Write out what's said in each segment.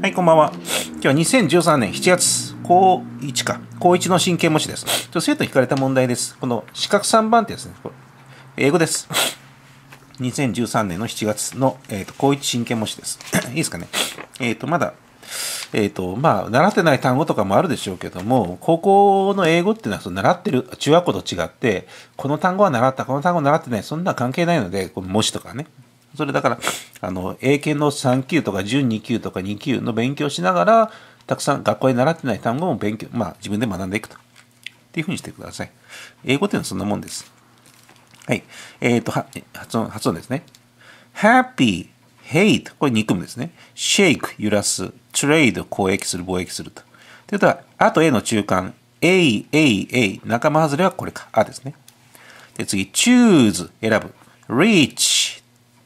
はい、こんばんは。今日は2013年7月、高1か。高1の真剣模試です。生徒に聞かれた問題です。この四角3番ってやつね。これ英語です。2013年の7月の、えーと高1真剣模試です。いいですかね。えっ、と、まだ、えっ、と、まあ、習ってない単語とかもあるでしょうけども、高校の英語っていうのはその習ってる、中学校と違って、この単語は習った、この単語は習ってない、そんな関係ないので、この模試とかね。それだから、あの、英検の3級とか準2級とか2級の勉強しながら、たくさん学校で習ってない単語も勉強、まあ自分で学んでいくと。っていうふうにしてください。英語っていうのはそんなもんです。はい。えっ、と、発音、発音ですね。happy, hate, これ2組ですね。shake, 揺らす。trade, 交易する、貿易すると。ということは、あと A の中間、A, A, A、仲間外れはこれか。あですね。で、次、choose、選ぶ。reach、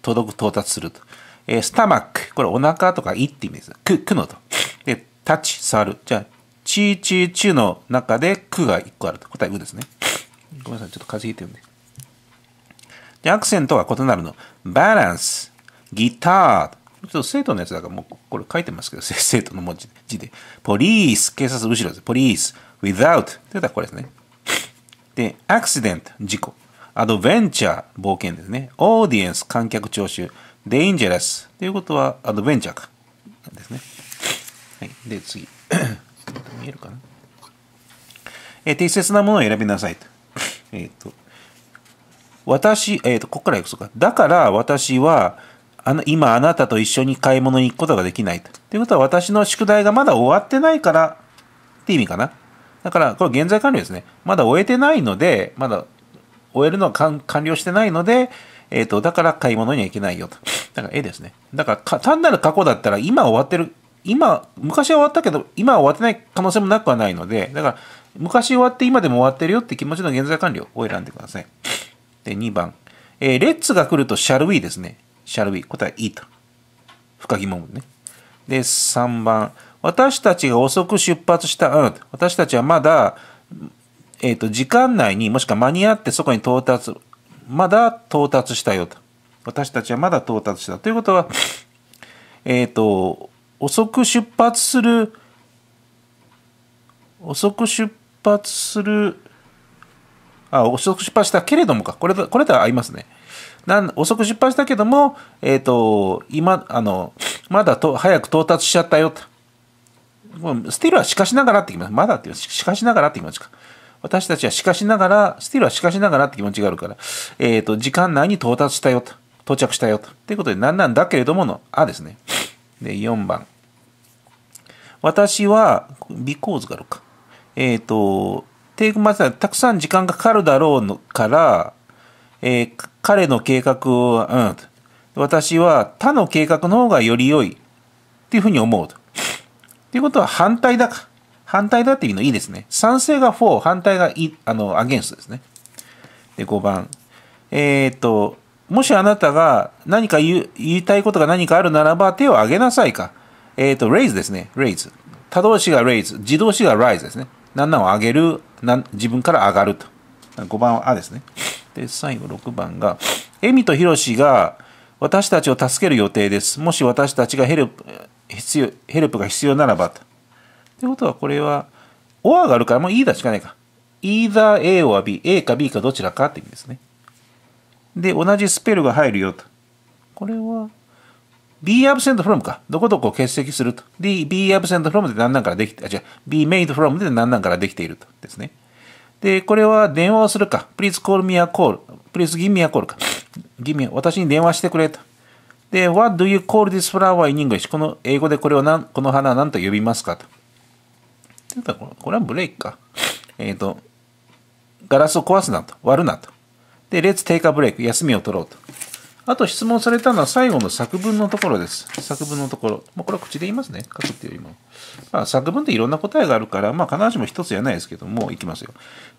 届く、到達すると。えー、スタマック、これお腹とか胃って意味です。く、くのと。で、タッチ、触る。じゃあ、チーチーチュの中でくが1個あると。答えうですね。ごめんなさい、ちょっと風邪ひいてるんで。で、アクセントが異なるの。バランス、ギター。ちょっと生徒のやつだからもうこれ書いてますけど、生徒の文字で字で。ポリース、警察後ろです。ポリース、without。ということはこれですね。で、アクシデント、事故。アドベンチャー、冒険ですね。オーディエンス、観客聴衆。デインジャラス。ということは、アドベンチャーか。ですね。はい。で、次。見えるかな？えー適切なものを選びなさいと。えっ、と、私、えっ、と、ここからいくとか。だから私は、あの、今あなたと一緒に買い物に行くことができないと。ということは私の宿題がまだ終わってないからって意味かな。だから、これ現在完了ですね。まだ終えてないので、まだ終えるのは完了してないので、えっ、と、だから買い物には行けないよと。だから、絵ですね。だから、単なる過去だったら今終わってる、今、昔は終わったけど、今は終わってない可能性もなくはないので、だから、昔終わって今でも終わってるよって気持ちの現在完了を選んでください。で、2番。えー、レッツが来ると shall we ですね。shall we。答え、いいと。深疑問ね。で、3番。私たちが遅く出発した、うん。私たちはまだ、えっ、と、時間内にもしくは間に合ってそこに到達、まだ到達したよと。私たちはまだ到達した。ということは、えっ、と、遅く出発する、遅く出発する、あ、遅く出発したけれどもか。これだ、これとは合いますね。なん遅く出発したけども、えっ、と、今、あの、まだと早く到達しちゃったよと。スティルはしかしながらって言います。まだっています。しかしながらって気持ちか。私たちはしかしながら、スティールはしかしながらって気持ちがあるから、えっ、と、時間内に到達したよと。到着したよと。ということで、なんなんだけれどもの、あですね。で、4番。私は、ビコーズがあるか。えっ、と、テイクマスターたくさん時間がかかるだろうのから、えー彼の計画を、うん、私は他の計画の方がより良いっていうふうに思うと。っていうことは反対だか。反対だっていうのいいですね。賛成が4、反対がいあの、アゲンストですね。で、5番。えっ、と、もしあなたが何か言言いたいことが何かあるならば手を挙げなさいか。えっ、と、raise ですね。raise。他動詞が raise。自動詞が rise ですね。何々を上げる。な自分から上がると。5番はあですね。で、最後6番が、エミとヒロシが私たちを助ける予定です。もし私たちがヘルプ、必要、ヘルプが必要ならばと。ってことはこれは、or があるからもういいだしかないか。either A or B。A か B かどちらかって意味ですね。で、同じスペルが入るよと。これは、B absent from か。どこどこ欠席すると。D、B absent from で何なんからできて、あ、違う。B made from で何なんからできていると。ですね。で、これは電話をするか。Please call me a call.Please give me a call か。give 私に電話してくれと。で、what do you call this flower in English? この英語でこれを何、この花は何と呼びますかと。ことはこれはブレーキか。えっ、と、ガラスを壊すなと。割るなと。で、let's take a break. 休みを取ろうと。あと質問されたのは最後の作文のところです。作文のところ。もうこれは口で言いますね。書くっていうよりも。まあ、作文っていろんな答えがあるから、まあ必ずしも一つじゃないですけども、いきますよ。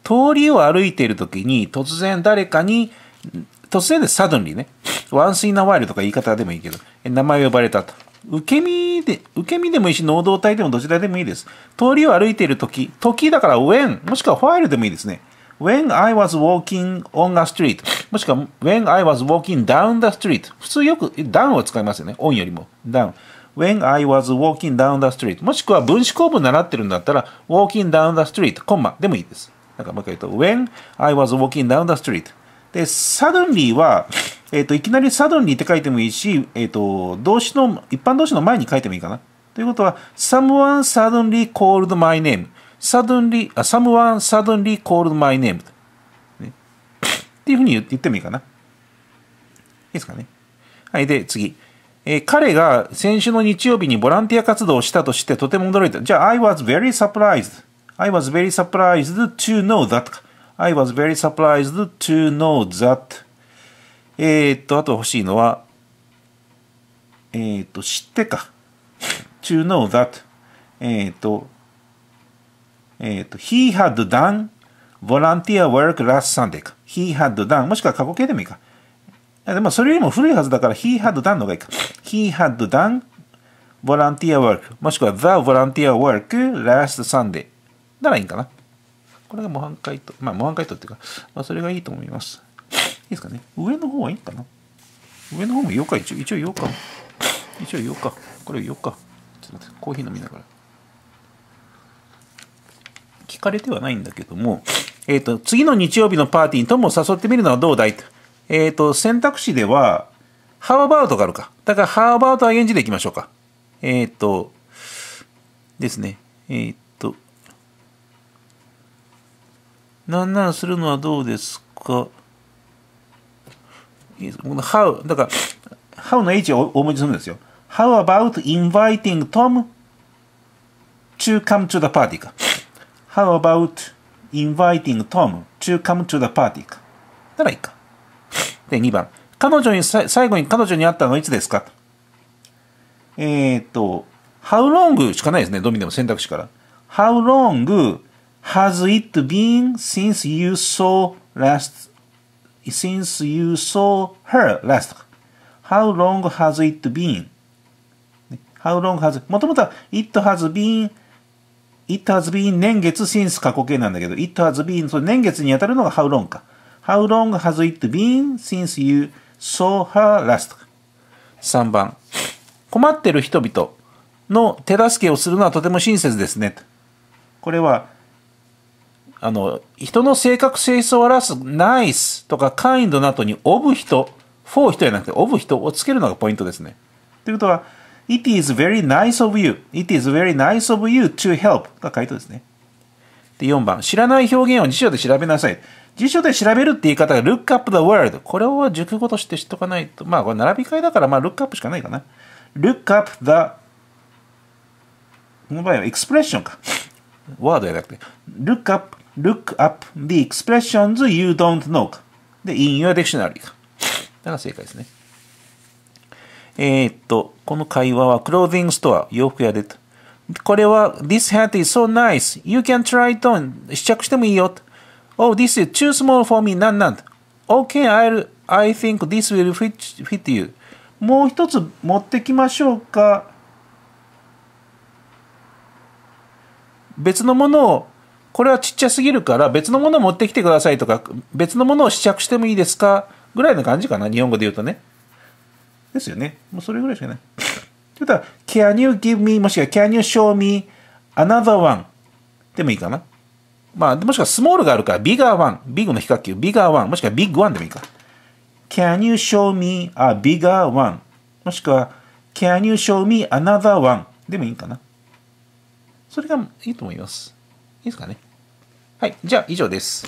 通りを歩いているときに突然誰かに、突然でサドンリね。once in a while とか言い方でもいいけど、名前を呼ばれたと。受け身で、受け身でもいいし、能動体でもどちらでもいいです。通りを歩いているとき、時だから when、もしくは while でもいいですね。when I was walking on a street もしくは when I was walking down the street 普通よく down を使いますよね on よりも down when I was walking down the street もしくは分子構文習ってるんだったら walking down the street コンマでもいいですなんかもう一回言うと when I was walking down the street で suddenly はえっ、ー、といきなり suddenly って書いてもいいしえっ、ー、と動詞の一般動詞の前に書いてもいいかなということは someone suddenly called my name suddenly あ someone suddenly called my name ね、っていうふうに言ってもいいかないいですかねはいで次えー、彼が先週の日曜日にボランティア活動をしたとしてとても驚いた。じゃあ、I was very surprised. I was very surprised to know that. I was very surprised to know that. えー、っと、あと欲しいのは、えー、っと、知ってか。to know that. えー、っと、えっと、he had done volunteer work last Sunday か。he had done もしくは過去形でもいいか。でもそれよりも古いはずだから he had done のがいいか。he had done volunteer work もしくは the volunteer work last Sunday ならいいんかな。これが模範解答。まあ模範解答っていうか、まあそれがいいと思います。ですかね。上の方はいいかな。上の方も言おうか。一応、一応言おうか。一応言おうか。これ言おうか。ちょっと待って、コーヒー飲みながら。聞かれてはないんだけども、えっ、ー、と、次の日曜日のパーティーにとも誘ってみるのはどうだい？と。えっ、ー、と、選択肢では、How about があるか。だから、How about ING でいきましょうか。えっ、ー、と、ですね。えっ、と、なんなんするのはどうですか？How、だから、How の H を大文字するんですよ。How about inviting Tom to come to the party か。How about inviting Tom to come to the party? か。ならいいか。で、2番。彼女に、最後に彼女に会ったのはいつですかえー、っと、How long しかないですね。ドミでも選択肢から。How long has it been since you saw last, since you saw her last? How long has it been? How long has, もともとは it has been it has been 年月 since 過去形なんだけど、it has been そ年月に当たるのが how long か。how long has it been since you saw her last? 3番。困ってる人々の手助けをするのはとても親切ですね。これは、あの、人の性格性質を表す nice とか kind などに of 人、for 人じゃなくて of 人をつけるのがポイントですね。ということは、It is very nice of you. It is very nice of you to help が回答ですね。で、4番。知らない表現を辞書で調べなさい。辞書で調べるって言い方が look up the word。これを熟語として知っとかないと。まあ、これ並び替えだから、まあ、look up しかないかな。look up the この場合はエクスプレッションか。ワードじゃなくて。look up, look up the expressions you don't know か。で、in your dictionary か。だから正解ですね。えー、っと、この会話はクローディングストア、洋服屋でと。これは、This hat is so nice. You can try it on. 試着してもいいよ。Oh, this is too small for me. なんなん ?Okay, I'll, I think this will fit, fit you. もう一つ持ってきましょうか。別のものを、これはちっちゃすぎるから別のものを持ってきてくださいとか、別のものを試着してもいいですかぐらいの感じかな、日本語で言うとね。ですよね。もうそれぐらいしかない。ということは、can you give me もしくは can you show me another one でもいいかな。まあ、もしくはスモールがあるから、bigger one、big の比較級、bigger one、もしくは big one でもいいか。can you show me a bigger one もしくは can you show me another one でもいいかな。それがいいと思います。いいですかね。はい。じゃあ、以上です。